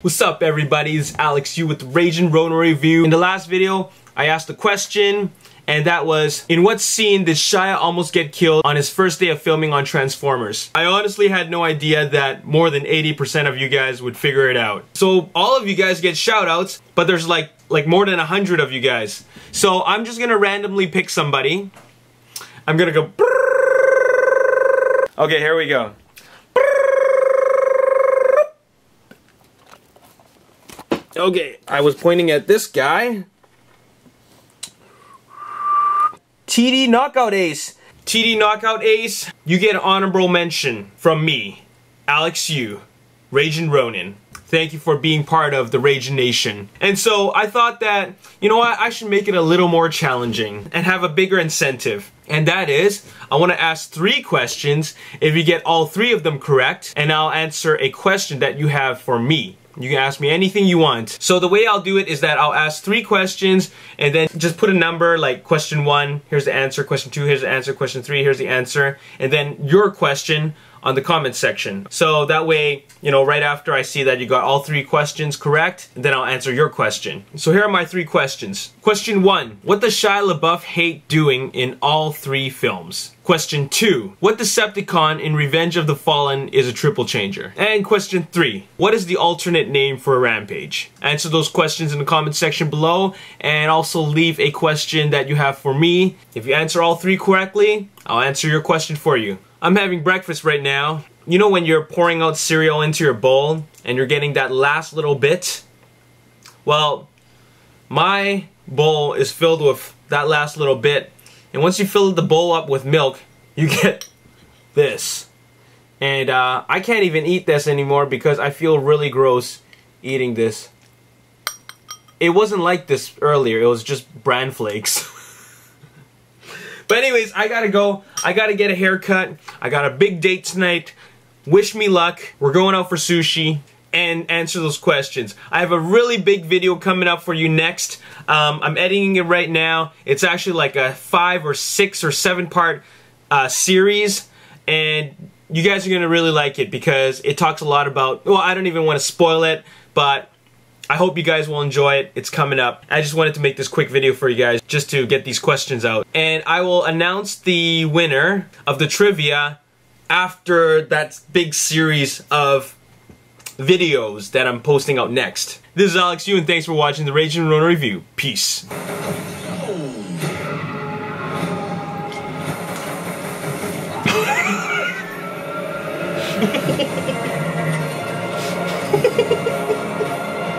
What's up everybody, it's Alex Yu with Raging Ronin Review. In the last video, I asked a question, and that was, in what scene did Shia almost get killed on his first day of filming on Transformers? I honestly had no idea that more than 80% of you guys would figure it out. So all of you guys get shoutouts, but there's like, like more than 100 of you guys. So I'm just gonna randomly pick somebody. I'm gonna go Okay, here we go. Okay, I was pointing at this guy. TD Knockout Ace. TD Knockout Ace, you get an honorable mention from me, Alex Yu, Raging Ronin. Thank you for being part of the Raging Nation. And so I thought that, you know what, I should make it a little more challenging and have a bigger incentive. And that is, I want to ask three questions. If you get all three of them correct, and I'll answer a question that you have for me. You can ask me anything you want. So the way I'll do it is that I'll ask three questions and then just put a number like question one, here's the answer, question two, here's the answer, question three, here's the answer, and then your question on the comment section. So that way, you know, right after I see that you got all three questions correct, then I'll answer your question. So here are my three questions. Question one, what does Shia LaBeouf hate doing in all three films? Question two, what Decepticon in Revenge of the Fallen is a triple changer? And question three, what is the alternate name for a rampage? Answer those questions in the comment section below and also leave a question that you have for me. If you answer all three correctly, I'll answer your question for you. I'm having breakfast right now. You know when you're pouring out cereal into your bowl and you're getting that last little bit? Well, my bowl is filled with that last little bit. And once you fill the bowl up with milk, you get this. And uh, I can't even eat this anymore because I feel really gross eating this. It wasn't like this earlier, it was just bran flakes. But anyways, I gotta go. I gotta get a haircut. I got a big date tonight. Wish me luck. We're going out for sushi and answer those questions. I have a really big video coming up for you next. Um, I'm editing it right now. It's actually like a five or six or seven part uh, series and you guys are going to really like it because it talks a lot about, well, I don't even want to spoil it, but I hope you guys will enjoy it. It's coming up. I just wanted to make this quick video for you guys just to get these questions out. And I will announce the winner of the trivia after that big series of videos that I'm posting out next. This is Alex Yu and thanks for watching the Raging Ronin Review. Peace.